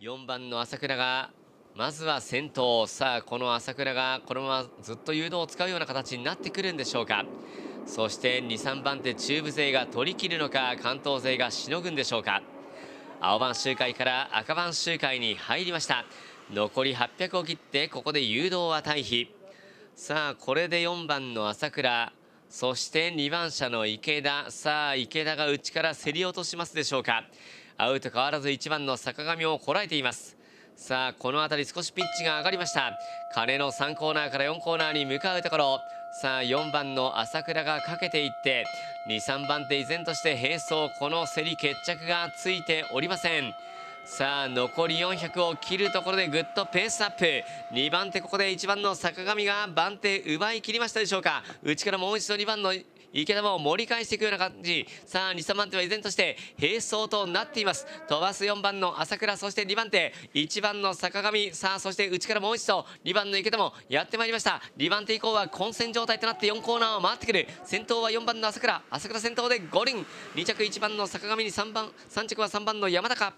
4番の朝倉がまずは先頭。さあこの朝倉がこのままずっと誘導を使うような形になってくるんでしょうか。そして23番手中部勢が取り切るのか関東勢がしのぐんでしょうか。青番周回から赤番周回に入りました。残り800を切ってここで誘導は退避さあこれで4番の朝倉そして2番車の池田。さあ池田が内から競り落としますでしょうか。アウト変わらず1番の坂上をこらえています。さあこの辺り少しピッチが上がりました。金の3コーナーから4コーナーに向かうところ。さあ4番の朝倉がかけていって23番手依然として並走。この競り決着がついておりません。さあ残り400を切るところでぐっとペースアップ。2番手ここで1番の坂上が番手奪い切りましたでしょうか。内からもう一度2番の池田も盛り返していくような感じ。さあ2、3番手は依然として並走となっています。飛ばす4番の朝倉そして2番手1番の坂上。さあそして内からもう一度2番の池田もやってまいりました。2番手以降は混戦状態となって4コーナーを回ってくる。先頭は4番の朝倉。朝倉先頭で5輪。2着1番の坂上に3番3着は3番の山田か